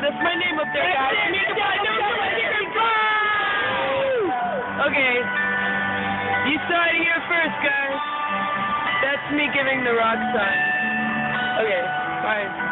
That's my name up there, guys. Me Okay. You saw it here first, guys. That's me giving the rock sign. Okay, bye.